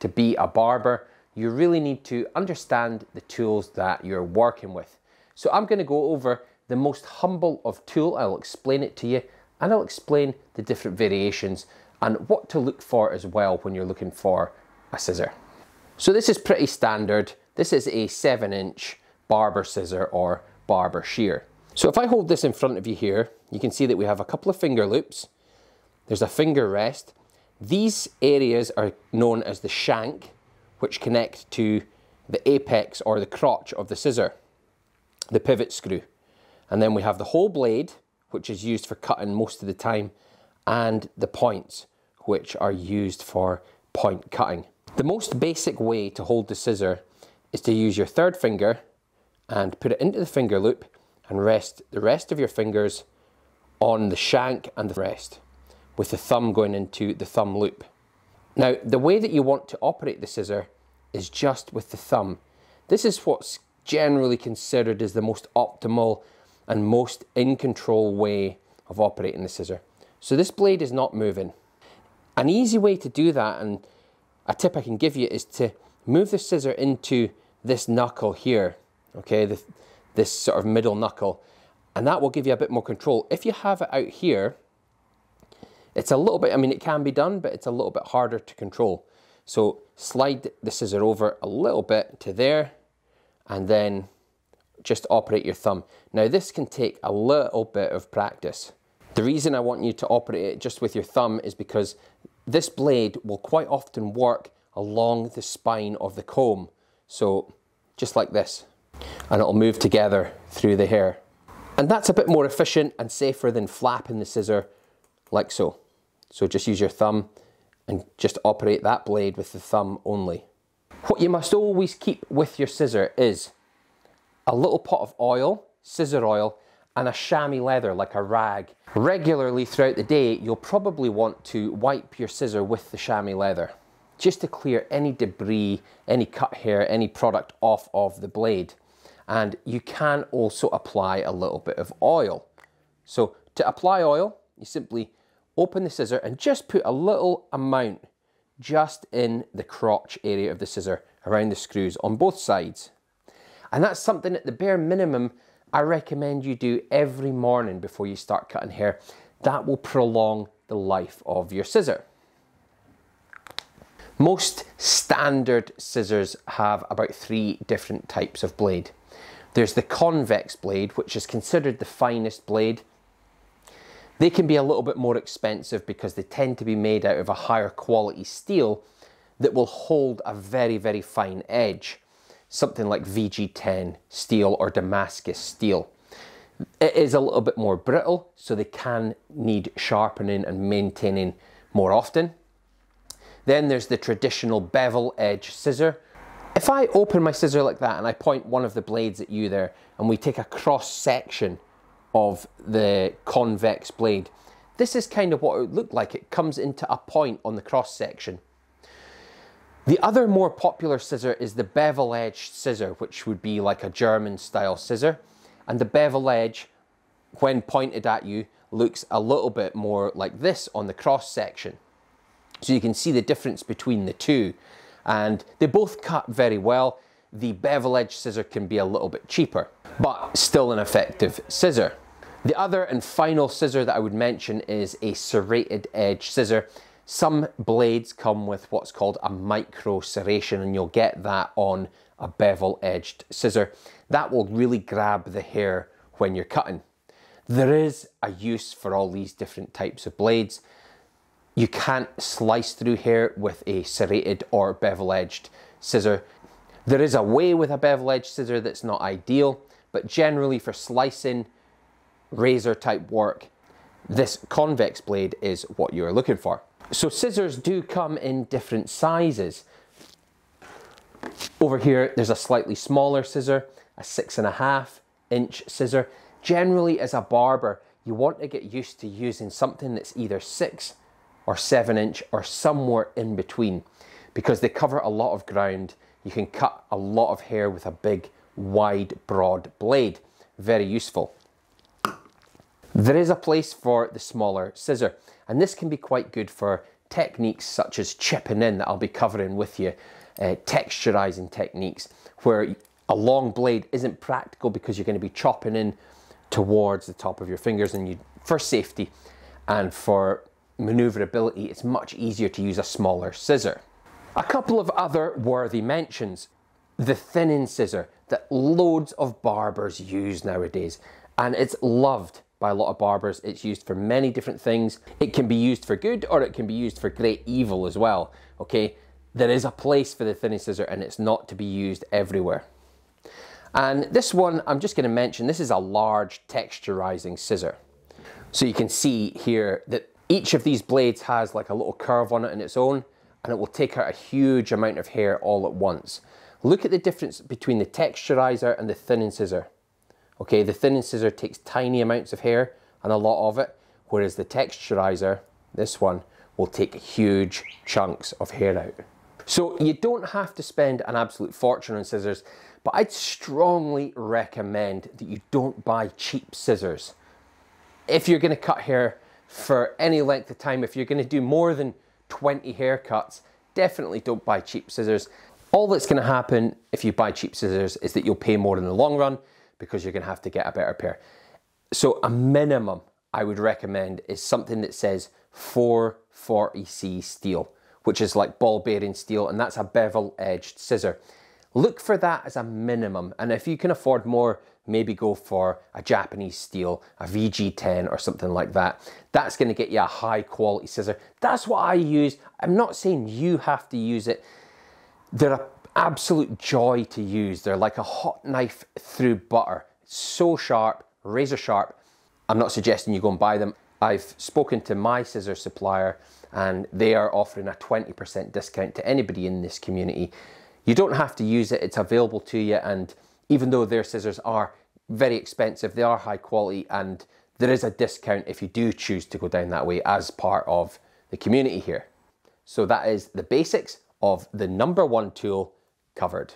to be a barber, you really need to understand the tools that you're working with. So I'm going to go over the most humble of tool. I'll explain it to you and I'll explain the different variations and what to look for as well when you're looking for a scissor. So this is pretty standard. This is a seven inch barber scissor or barber shear. So if I hold this in front of you here, you can see that we have a couple of finger loops. There's a finger rest. These areas are known as the shank, which connect to the apex or the crotch of the scissor, the pivot screw. And then we have the whole blade, which is used for cutting most of the time, and the points, which are used for point cutting. The most basic way to hold the scissor is to use your third finger and put it into the finger loop and rest the rest of your fingers on the shank and the rest, with the thumb going into the thumb loop. Now, the way that you want to operate the scissor is just with the thumb. This is what's generally considered as the most optimal and most in control way of operating the scissor. So this blade is not moving. An easy way to do that, and a tip I can give you, is to move the scissor into this knuckle here, okay, the, this sort of middle knuckle, and that will give you a bit more control. If you have it out here, it's a little bit, I mean, it can be done, but it's a little bit harder to control. So slide the scissor over a little bit to there, and then just operate your thumb. Now this can take a little bit of practice. The reason I want you to operate it just with your thumb is because this blade will quite often work along the spine of the comb. So just like this, and it'll move together through the hair. And that's a bit more efficient and safer than flapping the scissor like so. So just use your thumb and just operate that blade with the thumb only. What you must always keep with your scissor is a little pot of oil, scissor oil, and a chamois leather like a rag. Regularly throughout the day, you'll probably want to wipe your scissor with the chamois leather just to clear any debris, any cut hair, any product off of the blade. And you can also apply a little bit of oil. So to apply oil, you simply open the scissor and just put a little amount just in the crotch area of the scissor around the screws on both sides. And that's something at the bare minimum I recommend you do every morning before you start cutting hair. That will prolong the life of your scissor. Most standard scissors have about three different types of blade. There's the convex blade, which is considered the finest blade. They can be a little bit more expensive because they tend to be made out of a higher quality steel that will hold a very, very fine edge something like VG10 steel or Damascus steel. It is a little bit more brittle, so they can need sharpening and maintaining more often. Then there's the traditional bevel edge scissor. If I open my scissor like that and I point one of the blades at you there and we take a cross section of the convex blade, this is kind of what it would look like. It comes into a point on the cross section. The other more popular scissor is the bevel edge scissor, which would be like a German style scissor. And the bevel edge, when pointed at you, looks a little bit more like this on the cross section. So you can see the difference between the two. And they both cut very well. The bevel edge scissor can be a little bit cheaper, but still an effective scissor. The other and final scissor that I would mention is a serrated edge scissor. Some blades come with what's called a micro serration and you'll get that on a bevel edged scissor. That will really grab the hair when you're cutting. There is a use for all these different types of blades. You can't slice through hair with a serrated or bevel edged scissor. There is a way with a bevel edge scissor that's not ideal, but generally for slicing, razor type work, this convex blade is what you're looking for. So scissors do come in different sizes. Over here, there's a slightly smaller scissor, a six and a half inch scissor. Generally, as a barber, you want to get used to using something that's either six or seven inch or somewhere in between because they cover a lot of ground. You can cut a lot of hair with a big, wide, broad blade. Very useful. There is a place for the smaller scissor. And this can be quite good for techniques such as chipping in that I'll be covering with you, uh, texturizing techniques where a long blade isn't practical because you're going to be chopping in towards the top of your fingers and you for safety and for maneuverability it's much easier to use a smaller scissor. A couple of other worthy mentions. The thinning scissor that loads of barbers use nowadays and it's loved by a lot of barbers. It's used for many different things. It can be used for good or it can be used for great evil as well, okay? There is a place for the thinning scissor and it's not to be used everywhere. And this one, I'm just gonna mention, this is a large texturizing scissor. So you can see here that each of these blades has like a little curve on it in its own, and it will take out a huge amount of hair all at once. Look at the difference between the texturizer and the thinning scissor. Okay, the thinning scissor takes tiny amounts of hair and a lot of it, whereas the texturizer, this one, will take huge chunks of hair out. So you don't have to spend an absolute fortune on scissors, but I'd strongly recommend that you don't buy cheap scissors. If you're gonna cut hair for any length of time, if you're gonna do more than 20 haircuts, definitely don't buy cheap scissors. All that's gonna happen if you buy cheap scissors is that you'll pay more in the long run because you're gonna have to get a better pair. So a minimum I would recommend is something that says 440C steel, which is like ball bearing steel, and that's a bevel edged scissor. Look for that as a minimum, and if you can afford more, maybe go for a Japanese steel, a VG10 or something like that. That's gonna get you a high quality scissor. That's what I use. I'm not saying you have to use it. They're an absolute joy to use. They're like a hot knife through butter. so sharp, razor sharp. I'm not suggesting you go and buy them. I've spoken to my scissor supplier and they are offering a 20% discount to anybody in this community. You don't have to use it, it's available to you and even though their scissors are very expensive, they are high quality and there is a discount if you do choose to go down that way as part of the community here. So that is the basics of the number one tool covered.